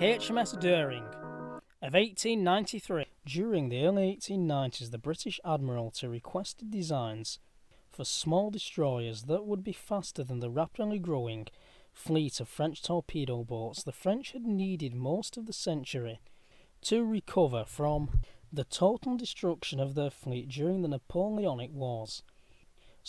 HMS Daring of 1893. During the early 1890s, the British Admiralty requested designs for small destroyers that would be faster than the rapidly growing fleet of French torpedo boats. The French had needed most of the century to recover from the total destruction of their fleet during the Napoleonic Wars.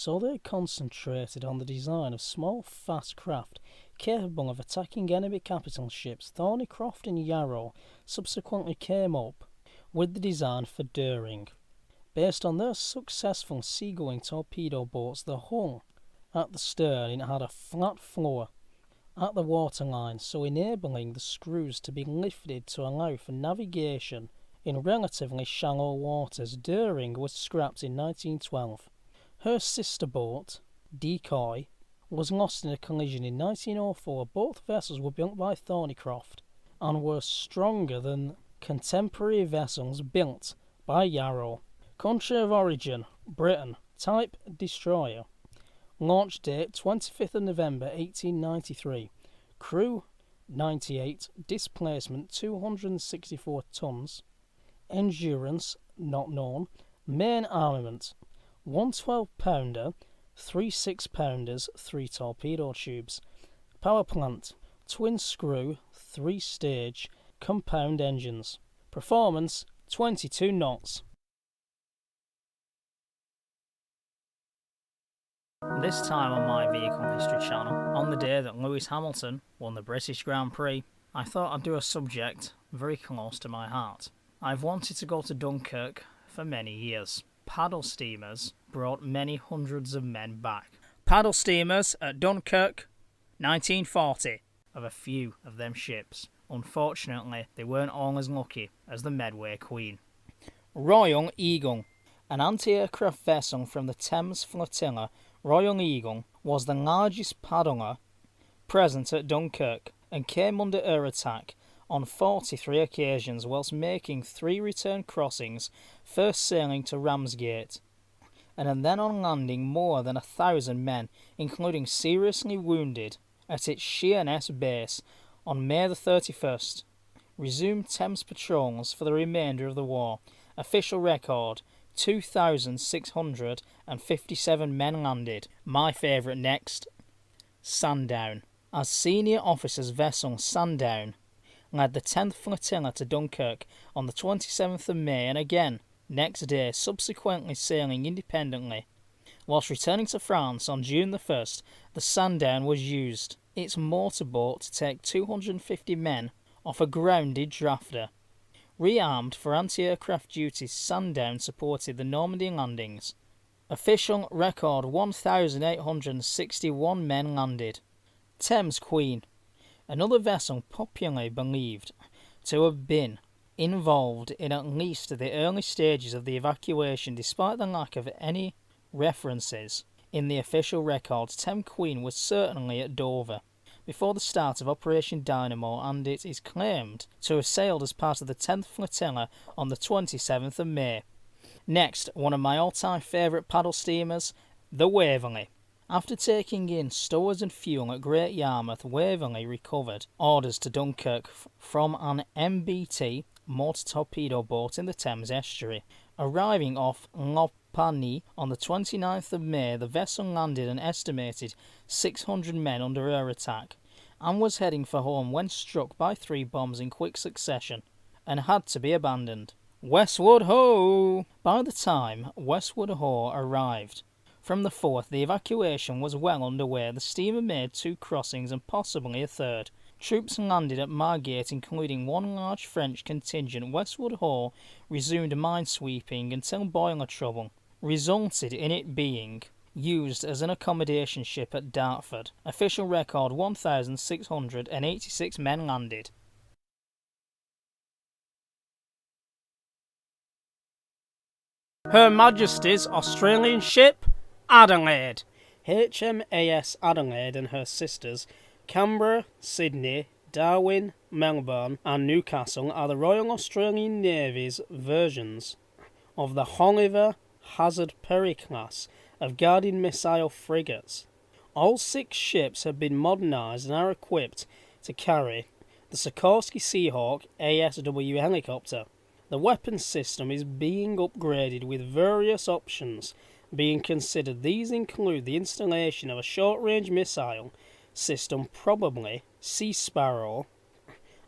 So they concentrated on the design of small, fast craft capable of attacking enemy capital ships. Thornycroft and Yarrow subsequently came up with the design for Daring. Based on their successful seagoing torpedo boats, the hull at the stern it had a flat floor at the waterline, so enabling the screws to be lifted to allow for navigation in relatively shallow waters. Daring was scrapped in 1912. Her sister boat, Decoy, was lost in a collision in 1904. Both vessels were built by Thornycroft and were stronger than contemporary vessels built by Yarrow. Country of origin Britain. Type destroyer. Launch date 25th of November 1893. Crew 98. Displacement 264 tons. Endurance not known. Main armament 112 pounder, three 6 pounders, three torpedo tubes. Power plant twin screw, three stage, compound engines. Performance 22 knots. This time on my Vehicle History channel, on the day that Lewis Hamilton won the British Grand Prix, I thought I'd do a subject very close to my heart. I've wanted to go to Dunkirk for many years. Paddle steamers brought many hundreds of men back. Paddle steamers at Dunkirk, 1940, of a few of them ships. Unfortunately, they weren't all as lucky as the Medway Queen. Royal Eagle, an anti-aircraft vessel from the Thames Flotilla, Royal Eagle was the largest paddler present at Dunkirk and came under air attack on 43 occasions whilst making three return crossings, first sailing to Ramsgate, and then on landing more than a thousand men, including seriously wounded, at its Sheerness base on May the 31st. Resumed Thames patrols for the remainder of the war. Official record 2,657 men landed. My favourite next Sandown. As senior officers vessel Sandown led the 10th flotilla to Dunkirk on the 27th of May and again next day, subsequently sailing independently. Whilst returning to France on June the 1st, the Sandown was used, its motorboat, to take 250 men off a grounded drafter. Rearmed for anti aircraft duties, Sandown supported the Normandy landings. Official record 1,861 men landed. Thames Queen another vessel popularly believed to have been involved in at least the early stages of the evacuation, despite the lack of any references in the official records. Thames Queen was certainly at Dover before the start of Operation Dynamo, and it is claimed to have sailed as part of the 10th Flotilla on the 27th of May. Next, one of my all time favourite paddle steamers, the Waverley. After taking in stores and fuel at Great Yarmouth, Waverley recovered orders to Dunkirk from an MBT mortar torpedo boat in the Thames estuary. Arriving off Lopphagney on the 29th of May, the vessel landed an estimated 600 men under air attack and was heading for home when struck by three bombs in quick succession and had to be abandoned. Westward Ho! By the time Westward Ho arrived, from the fourth, the evacuation was well underway. The steamer made two crossings and possibly a third. Troops landed at Margate, including one large French contingent. Westward Ho resumed minesweeping until boiler trouble resulted in it being used as an accommodation ship at Dartford. Official record 1,686 men landed. Her Majesty's Australian ship Adelaide. HMAS Adelaide and her sisters, Canberra, Sydney, Darwin, Melbourne, and Newcastle, are the Royal Australian Navy's versions of the Oliver Hazard Perry class of guided missile frigates. All six ships have been modernised and are equipped to carry the Sikorsky Seahawk ASW helicopter. The weapons system is being upgraded with various options being considered. These include the installation of a short range missile system, probably Sea Sparrow,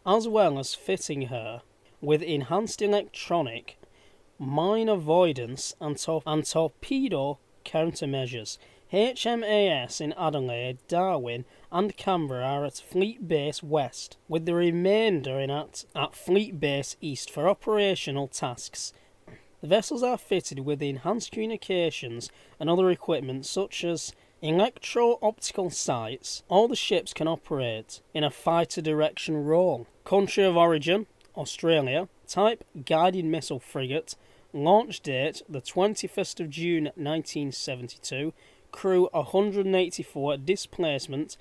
as well as fitting her with enhanced electronic, mine avoidance, and, and torpedo countermeasures. HMAS in Adelaide, Darwin, and Canberra are at Fleet Base West, with the remainder in at, at Fleet Base East for operational tasks. The vessels are fitted with enhanced communications and other equipment such as electro-optical sights. All the ships can operate in a fighter direction role. Country of origin, Australia. Type, guided missile frigate. Launch date, the 21st of June 1972 crew 184, displacement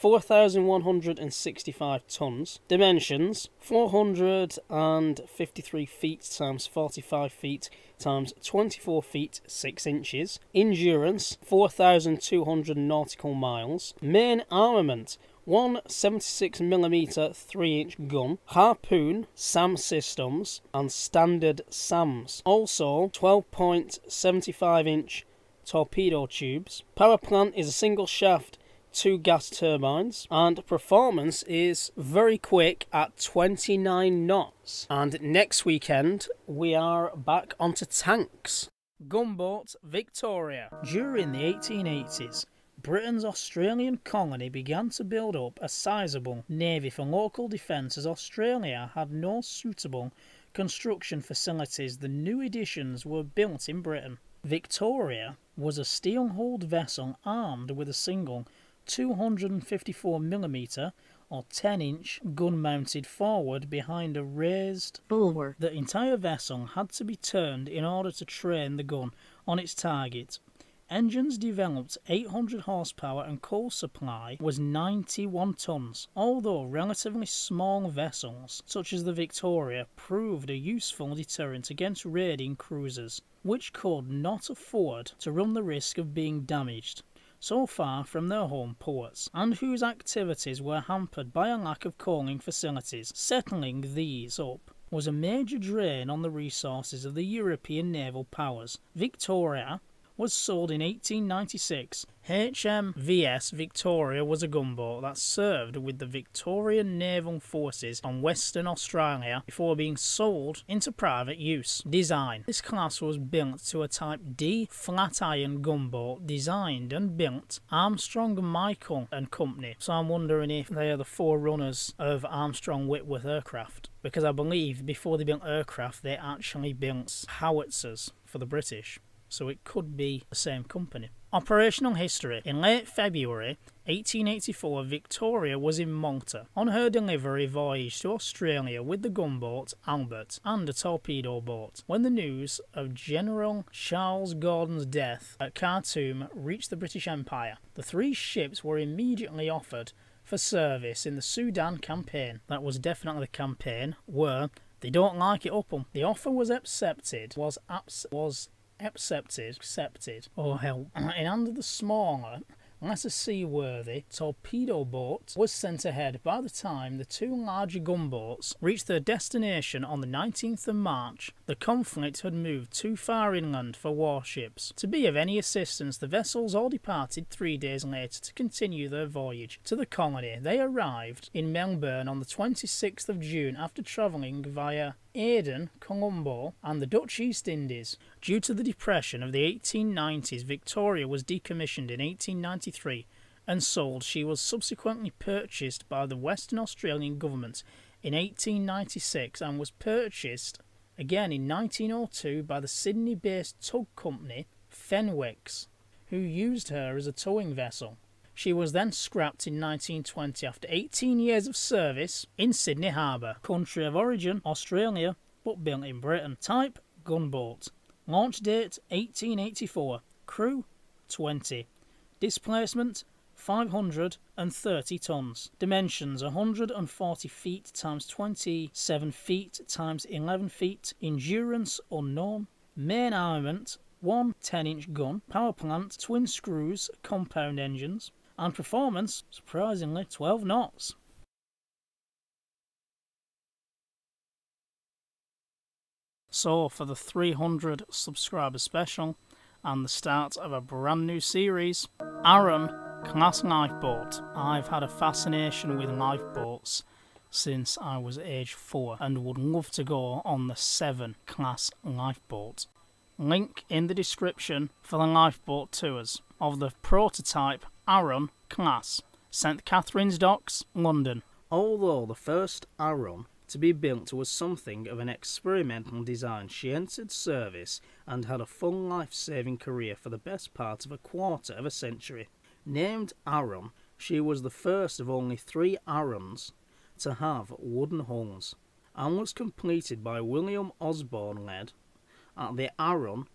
4,165 tons, dimensions 453 feet times 45 feet times 24 feet 6 inches, endurance 4,200 nautical miles, main armament one 76mm 3 inch gun, Harpoon, SAM systems, and standard SAMs. Also 12.75 inch torpedo tubes. Power plant is a single shaft, two gas turbines, and performance is very quick at 29 knots. And next weekend, we are back onto tanks. Gunboat Victoria. During the 1880s, Britain's Australian colony began to build up a sizable navy for local defence as Australia had no suitable construction facilities. The new editions were built in Britain. Victoria was a steel-hulled vessel armed with a single 254mm or 10-inch gun mounted forward behind a raised bulwark. The entire vessel had to be turned in order to train the gun on its target. Engines developed 800 horsepower and coal supply was 91 tons. Although relatively small vessels, such as the Victoria, proved a useful deterrent against raiding cruisers which could not afford to run the risk of being damaged so far from their home ports, and whose activities were hampered by a lack of coaling facilities. Settling these up was a major drain on the resources of the European naval powers. Victoria was sold in 1896. HMVS Victoria was a gunboat that served with the Victorian Naval Forces on Western Australia before being sold into private use. Design This class was built to a Type D flat iron gunboat designed and built Armstrong Mitchell and Company. So I'm wondering if they are the forerunners of Armstrong Whitworth aircraft because I believe before they built aircraft they actually built howitzers for the British so it could be the same company. Operational history. In late February 1884, Victoria was in Malta on her delivery voyage to Australia with the gunboat Albert and a torpedo boat when the news of General Charles Gordon's death at Khartoum reached the British Empire. The three ships were immediately offered for service in the Sudan campaign. That was definitely the campaign where they don't like it up them. The offer was accepted, was abs- was accepted, accepted, or help, and under the smaller less seaworthy torpedo boat was sent ahead by the time the two larger gunboats reached their destination on the 19th of March. The conflict had moved too far inland for warships to be of any assistance. The vessels all departed three days later to continue their voyage to the colony. They arrived in Melbourne on the 26th of June after travelling via Aden, Colombo, and the Dutch East Indies. Due to the depression of the 1890s, Victoria was decommissioned in 1893 and sold. She was subsequently purchased by the Western Australian government in 1896 and was purchased again in 1902 by the Sydney based tug company Fenwicks, who used her as a towing vessel. She was then scrapped in 1920 after 18 years of service in Sydney Harbour. Country of origin Australia, but built in Britain. Type gunboat. Launch date 1884. Crew 20. Displacement 530 tons. Dimensions 140 feet times 27 feet times 11 feet. Endurance unknown. Main armament one 10 inch gun. Power plant twin screws compound engines and performance, surprisingly, 12 knots. So for the 300 subscriber special and the start of a brand new series, Arun Class Lifeboat. I've had a fascination with lifeboats since I was age 4 and would love to go on the 7 class lifeboat. Link in the description for the lifeboat tours of the prototype Arun class, St Catherine's Docks, London. Although the first Arun to be built was something of an experimental design, she entered service and had a full life saving career for the best part of a quarter of a century. Named Arun, she was the first of only three Aruns to have wooden hulls, and was completed by William Osborne led at the Arun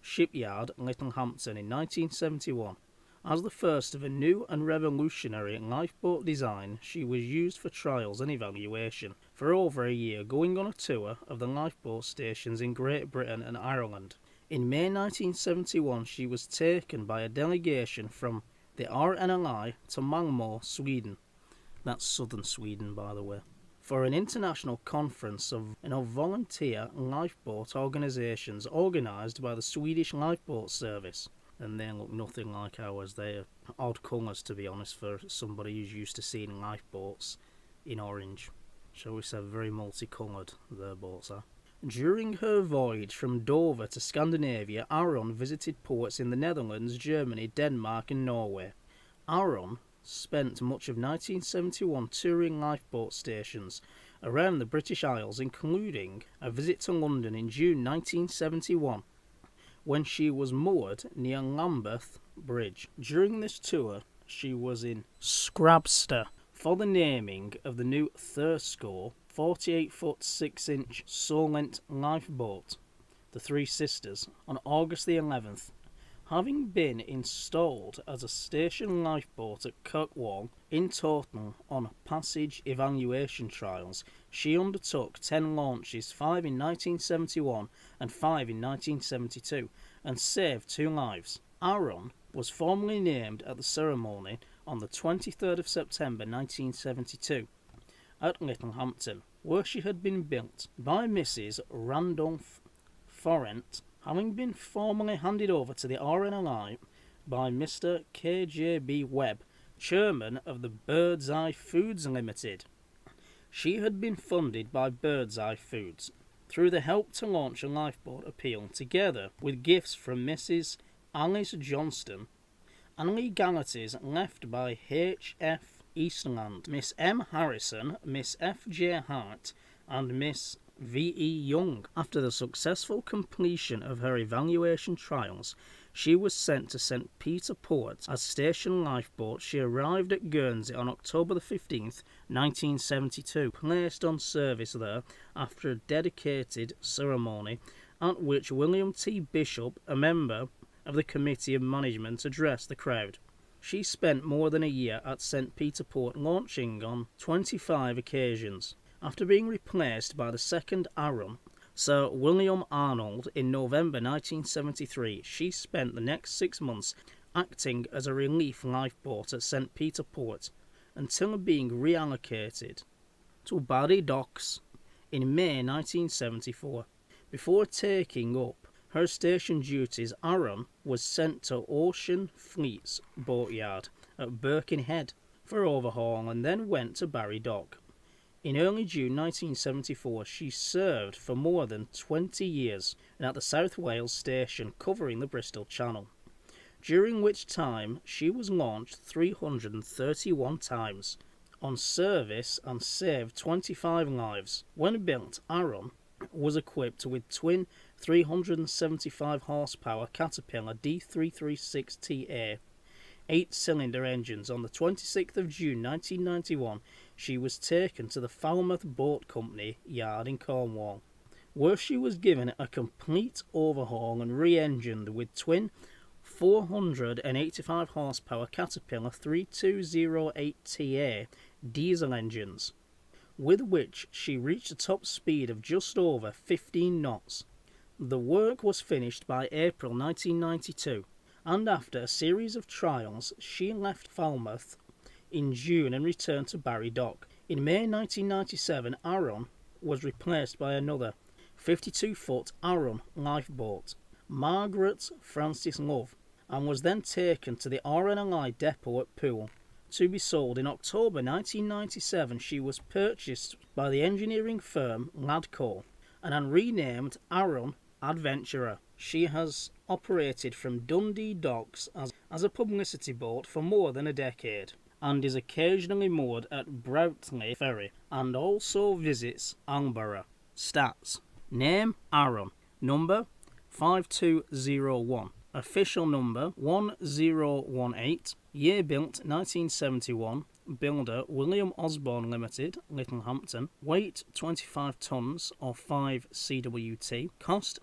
shipyard Littlehampton in 1971. As the first of a new and revolutionary lifeboat design, she was used for trials and evaluation for over a year, going on a tour of the lifeboat stations in Great Britain and Ireland. In May 1971, she was taken by a delegation from the RNLI to Malmo, Sweden. That's southern Sweden, by the way for an international conference of, you know, volunteer lifeboat organisations organised by the Swedish Lifeboat Service. And they look nothing like ours. They're odd colours, to be honest, for somebody who's used to seeing lifeboats in orange. Shall we say very multicoloured, their boats are. During her voyage from Dover to Scandinavia, Arun visited ports in the Netherlands, Germany, Denmark, and Norway. Arun spent much of 1971 touring lifeboat stations around the British Isles, including a visit to London in June 1971 when she was moored near Lambeth Bridge. During this tour, she was in Scrabster for the naming of the new Thurso 48 foot 6 inch Solent lifeboat, the Three Sisters, on August the 11th, Having been installed as a station lifeboat at Kirkwall in total on passage evaluation trials, she undertook 10 launches, 5 in 1971 and 5 in 1972, and saved two lives. Arun was formally named at the ceremony on the 23rd of September 1972 at Littlehampton, where she had been built by Mrs. Randolph Forrent having been formally handed over to the RNLI by Mr. K.J.B. Webb, chairman of the Birdseye Foods Limited. She had been funded by Birdseye Foods through the Help to Launch a Lifeboat appeal, together with gifts from Mrs. Alice Johnston and legalities left by H.F. Eastland, Miss M. Harrison, Miss F.J. Hart, and Miss V.E. Young. After the successful completion of her evaluation trials, she was sent to St. Peter Port as station lifeboat. She arrived at Guernsey on October 15th, 1972, placed on service there after a dedicated ceremony at which William T. Bishop, a member of the Committee of Management, addressed the crowd. She spent more than a year at St. Peter Port, launching on 25 occasions. After being replaced by the second Arun, Sir William Arnold, in November 1973, she spent the next six months acting as a relief lifeboat at St. Peter Port until being reallocated to Barry Docks in May 1974. Before taking up her station duties, Arun was sent to Ocean Fleet's boatyard at Birkenhead for overhaul and then went to Barry Dock. In early June 1974, she served for more than 20 years at the South Wales station covering the Bristol Channel, during which time she was launched 331 times on service and saved 25 lives. When built, Arun was equipped with twin 375 horsepower Caterpillar D336TA eight cylinder engines. On the 26th of June 1991, she was taken to the Falmouth Boat Company yard in Cornwall, where she was given a complete overhaul and re engined with twin 485 horsepower Caterpillar 3208TA diesel engines, with which she reached a top speed of just over 15 knots. The work was finished by April 1992 and after a series of trials, she left Falmouth in June and returned to Barry Dock. In May 1997, Arun was replaced by another 52 foot Arun lifeboat, Margaret Frances Love, and was then taken to the RNLI depot at Poole to be sold in October 1997. She was purchased by the engineering firm Ladco and then renamed Arun Adventurer. She has operated from Dundee docks as, as a publicity boat for more than a decade and is occasionally moored at Broughty Ferry and also visits Alnborough. Stats Name Arun. Number 5201. Official number 1018. Year built 1971. Builder William Osborne Limited, Littlehampton. Weight 25 tons or 5 CWT. Cost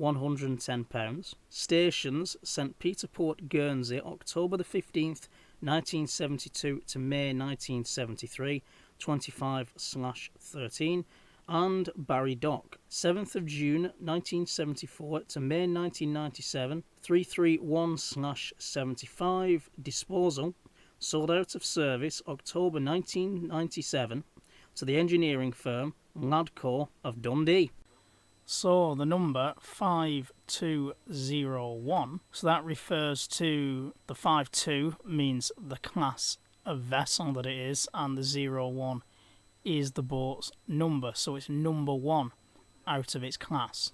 £99,110. Stations St Peter Port, Guernsey, October the 15th, 1972 to May 1973, 25 13 and Barry Dock, 7th of June 1974 to May 1997, 331 75, disposal, sold out of service October 1997 to the engineering firm Ladco of Dundee. So the number 5201, so that refers to the 52 means the class of vessel that it is, and the 01 is the boat's number, so it's number one out of its class.